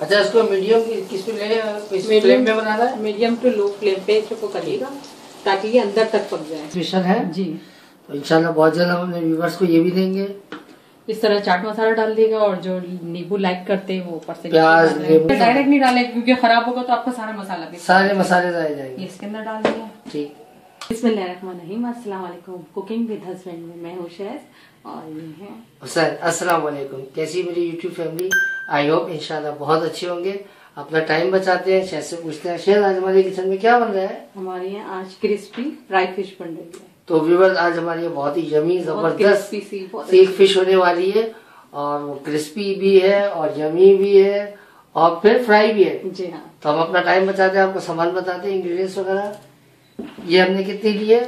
अच्छा इसको मीडियम किस पे ले किस फ्लेम पे बनाना है? मीडियम टू लो फ्लेम पे इसको करिएगा ताकि ये अंदर तक पक जाए। स्पेशल है? जी। तो इंशाल्लाह बहुत जल्द हम अपने व्यूवर्स को ये भी देंगे। इस तरह चाट मसाला डाल देगा और जो नींबू लाइक करते हैं वो ऊपर से प्याज, डायरेक्ट नहीं डाले क्योंकि खराब होगा तो आपका सारा मसाला भी सारे मसाले डाले जाएँगे। इसके अंदर डाल देंगे ठीक। बिस्मिल्लाहिर्रहमानिर्रहीम। अस्सलाम वालेकुम कुकिंग विद हस्बैंड में मैं हूँ और ये है। हुसैन अस्सलाम वालेकुम कैसी मेरी यूट्यूब फैमिली? आई होप इंशाल्लाह बहुत अच्छे होंगे। अपना टाइम बचाते हैं शेफ से पूछते हैं। शेफ आज हमारे किचन में क्या बन रहा है? हमारे यहाँ आज क्रिस्पी फ्राई फ़िश बन रही है। तो व्यूवर्स आज हमारे यहाँ बहुत ही यमी ज़बरदस्त सीख फ़िश होने वाली है और वो क्रिस्पी भी है और यमी भी है और फिर फ्राई भी है। जी हाँ। तो हम अपना टाइम बचाते हैं आपको सामान बताते हैं इंग्रेडिएंट्स वगैरह। ये हमने कितनी ली है?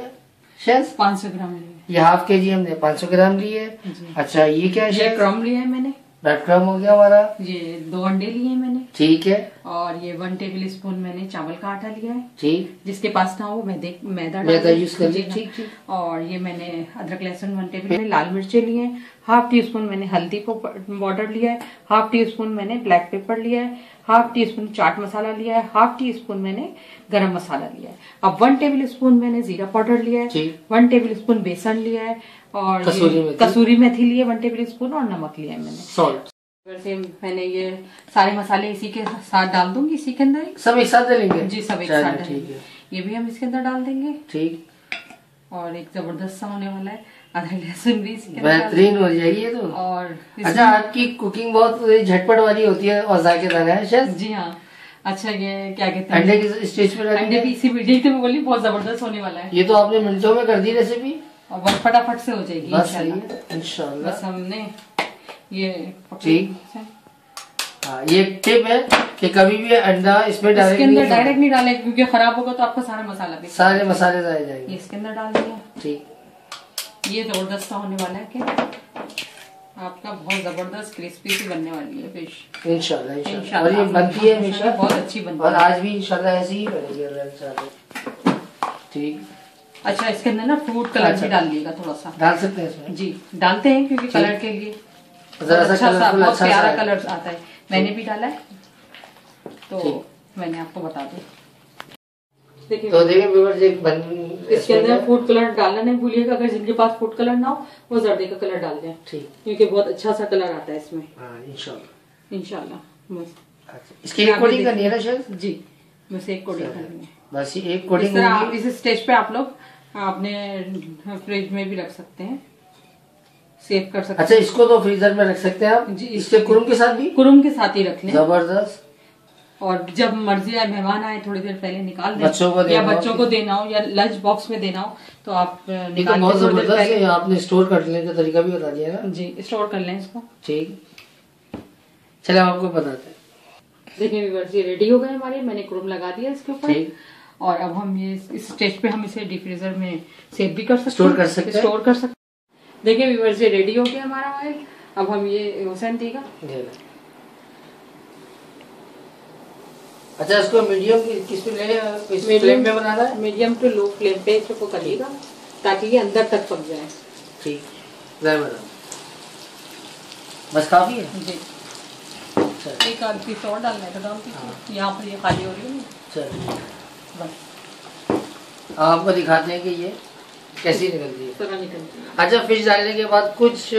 पाँच सौ ग्राम लिए ये हाफ़ के जी हमने 500 ग्राम ली है। अच्छा ये क्या है? ये क्रम लिया है मैंने। ब्रेड क्रम हो गया हमारा। ये दो अंडे लिए हैं मैंने। ठीक है। और ये वन टेबल स्पून मैंने चावल का आटा लिया है। ठीक। जिसके पास ना हो मैदे मैदा मैदा यूज़ कर ली। हाँ। ठीक ठीक। और ये मैंने अदरक लहसुन वन टेबल में लाल मिर्चे लिए हैं। हाफ़ टी स्पून मैंने हल्दी को पाउडर लिया है। हाफ़ टी स्पून मैंने ब्लैक पेपर लिया है। Half teaspoon chaat masala लिया है हाफ़ टी स्पून मैंने गरम मसाला लिया है। अब वन टेबल स्पून मैंने जीरा पाउडर लिया है वन टेबल स्पून बेसन लिया है और कसूरी मेथी। कसूरी मेथी लिए वन टेबल स्पून और नमक लिया है मैंने। सॉल्ट वैसे मैंने ये सारे मसाले इसी के साथ डाल दूँगी इसी के अंदर सब एक साथ डालेंगे? जी सब एक साथ डालेंगे। ये भी हम इसके अंदर डाल देंगे। ठीक। और एक ज़बरदस्त सा होने वाला है। अदरक लहसुन भी अंदर बेहतरीन हो जाएगी ये तो। और अच्छा आपकी कुकिंग बहुत झटपट वाली होती है और जायकेदार है शेफ जी हाँ। अच्छा ये क्या कहते हैं? अंडे की स्टेज पे अंडे भी इसी वीडियो में बोली बहुत ज़बरदस्त होने वाला है। ये तो आपने मिनटों में कर दी रेसिपी और बहुत फटाफट से हो जाएगी बस इंशाल्लाह। बस हमने ये ठीक। हाँ। ये टिप है कि कभी भी अंडा इसमें इसके अंदर डायरेक्ट नहीं डाले क्योंकि खराब होगा तो आपका सारा मसाला भी सारे मसाले डाले जाएँगे। इसके अंदर डाल दिया। ठीक। ये ज़बरदस्त होने वाला है कि आपका बहुत ज़बरदस्त क्रिस्पी सी बनने वाली है फ़िश इंशाल्लाह इंशाल्लाह। और ये बनती है हमेशा बहुत अच्छी बनती है। और आज भी इंशाल्लाह ऐसे ही बनेगी ठीक। अच्छा इसके अंदर ना फ्रूट कलर अच्छा। भी डाल दिएगा थोड़ा सा डाल सकते हैं इसमें? जी डालते हैं क्योंकि कलर के लिए। अच्छा सा बहुत अच्छा प्यारा कलर आता है। मैंने भी डाला है तो मैंने आपको बता दी देखिए। तो देखिए एक बन इसके अंदर फ़ूड कलर डालना नहीं भूलिएगा। अगर जिनके पास फ़ूड कलर ना हो वो जर्दे का कलर डाल दें। ठीक। क्योंकि बहुत अच्छा सा कलर आता है इसमें। हाँ इंशाल्लाह। इंशाल्लाह बस। अच्छा इसकी एक कोटिंग करनी है ना शायद? जी बस एक कोटिंग करनी है। बस ये एक इस तरह आप इस स्टेज पे आप लोग अपने फ्रिज में भी रख सकते हैं। सेव कर सकते अच्छा इसको तो फ्रीजर में रख सकते हैं आप? जी, इसके कुरुम के साथ भी? कुरुम के साथ ही रख लें। ज़बरदस्त। और जब मर्ज़ी आए मेहमान आए थोड़ी देर पहले निकाल दें। बच्चों को या बच्चों को देना हो या लंच बॉक्स में देना हो तो आप निकाल बहुत ज़बरदस्त है आपने स्टोर करने का तरीका भी बता दिया ना। जी स्टोर कर लें इसको। ठीक। हम आपको बताते हैं। देखिए व्यूअर्स ये रेडी हो गए हमारे मैंने क्रोम लगा दिया इसके ऊपर। और अब हम ये इस- स्टेज पे हम इसे डिफ्रीजर में सेव भी कर सकते हैं। कर सकते स्टोर कर सकते। देखिए व्यूअर्स ये रेडी हो गया हमारा ऑयल अब हम ये हुसैन देगा ये लो। अच्छा इसको मीडियम किस पे ले किस फ्लेम पे बनाना है? मीडियम टू लो फ्लेम पे इसको करिएगा ताकि ये अंदर तक पक जाए। ठीक। जय मैडम बस काफ़ी है? जी। चल एक आध पीस और डालना है तो डाल दीजिए। यहाँ पर ये खाली हो रही है। ना चल बस आपको दिखाते हैं कि ये कैसी निकलती है। निकलती है। अच्छा फ़िश डालने के बाद कुछ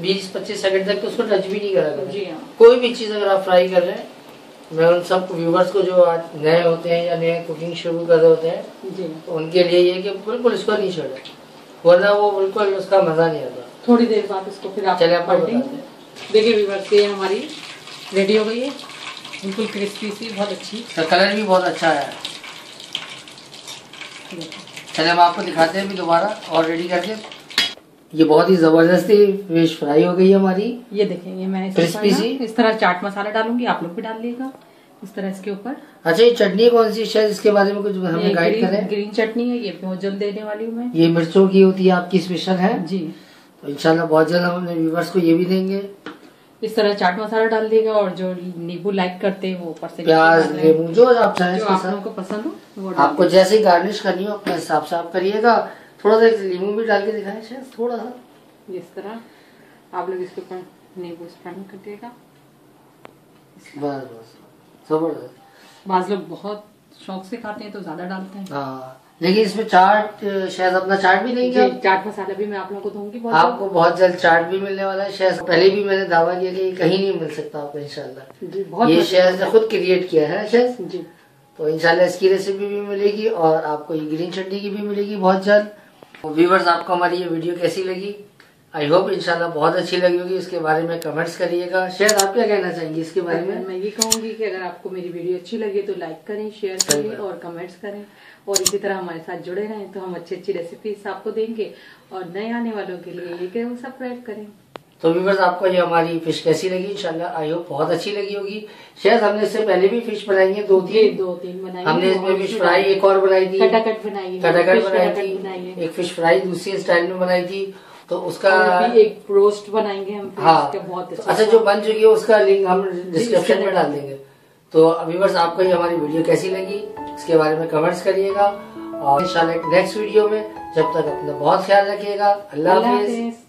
20-25 सेकंड तक तो उसको टच भी नहीं करें जी हाँ। कोई भी चीज़ अगर आप फ्राई कर रहे हैं मैं उन सब व्यूवर्स को जो आज नए होते हैं या नए कुकिंग शुरू कर रहे होते हैं जी। तो उनके लिए ये कि बिल्कुल इसको नहीं छोड़े। वरना वो बिल्कुल उसका मज़ा नहीं आता। थोड़ी देर बाद इसको फिर आप। बताते हैं देखिए व्यूअर्स ये हमारी रेडी हो गई है। बिल्कुल क्रिस्पी सी बहुत अच्छी। तो कलर भी बहुत अच्छा है। चले हम आपको दिखाते हैं भी दोबारा और रेडी करके। ये बहुत ही ज़बरदस्ती फ़िश फ्राई हो गई है हमारी। ये देखें ये मैंने ना सी? इस तरह चाट मसाला डालूँगी आप लोग भी डाल लीजिएगा इस तरह इसके ऊपर। अच्छा ये चटनी कौन सी शायद इसके बारे में कुछ हमें गाइड करें। ग्रीन चटनी है ये बहुत जल्द देने वाली हूँ मैं। ये मिर्चों की होती है आपकी स्पेशल है। जी। तो इनशाला बहुत जल्द हम अपने व्यूवर्स को ये भी देंगे। इस तरह चाट मसाला डाल देगा और जो नींबू लाइक करते हैं वो ऊपर से प्याज। लेमू जो आप चाहें जो आप लोगों को पसंद हो आपको जैसे गार्निश करनी हो अपने हिसाब से आप करिएगा। थोड़ा सा लीमू भी डाल के दिखाएँ शायद थोड़ा सा। इस तरह। आप लोग इसके ऊपर नींबू स्प्रेड कर दिएगा। बस बस। ज़बरदस्त। बाज लोग बहुत शौक से खाते हैं तो ज़्यादा डालते हैं। हाँ। लेकिन इसमें चाट शायद अपना चाट भी नहीं क्या? चाट मसाला भी मैं आप लोगों को दूँगी बहुत आपको बहुत जल्द चाट भी मिलने वाला है। शायद पहले भी मैंने दावा किया कि कहीं नहीं मिल सकता आपको इंशाल्लाह। जल्द। जी बहुत ये शायद ने खुद क्रिएट किया है शायद? जी। तो इंशाल्लाह इसकी रेसिपी भी मिलेगी और आपको ये ग्रीन चटनी की भी मिलेगी बहुत जल्द। व्यूवर्स आपको हमारी ये वीडियो कैसी लगी? आई होप इंशाल्लाह बहुत अच्छी लगी होगी। इसके बारे में कमेंट्स करिएगा। शायद आप क्या कहना चाहेंगे इसके बारे में? मैं ये कहूँगी कि अगर आपको मेरी वीडियो अच्छी लगी तो लाइक करें शेयर करें और कमेंट्स करें। और इसी तरह हमारे साथ जुड़े रहें तो हम अच्छी अच्छी रेसिपीज़ आपको देंगे। और नए आने वालों के लिए ये कि सब्सक्राइब करें। तो व्यूवर्स आपको ये हमारी फ़िश कैसी लगी? इंशाल्लाह आई होप बहुत अच्छी लगी होगी। शायद हमने इससे पहले भी फ़िश बनाई है दो तीन दो तीन बनाई हमने इसमें फ़िश फ्राई एक और बनाई थी। कटाकट बनाई कटाकट बनाई थी। एक फ़िश फ्राई दूसरी स्टाइल में बनाई थी। तो उसका भी एक रोस्ट बनाएँगे हम हाँ। बहुत तो अच्छा अच्छा जो बन चुकी है उसका लिंक हम डिस्क्रिप्शन में डाल देंगे। तो व्यूवर्स आपको ये हमारी वीडियो कैसी लगी? इसके बारे में कमेंट्स करिएगा। और इंशाल्लाह नेक्स्ट वीडियो में जब तक अपना बहुत ख्याल रखिएगा। अल्लाह हाफिज।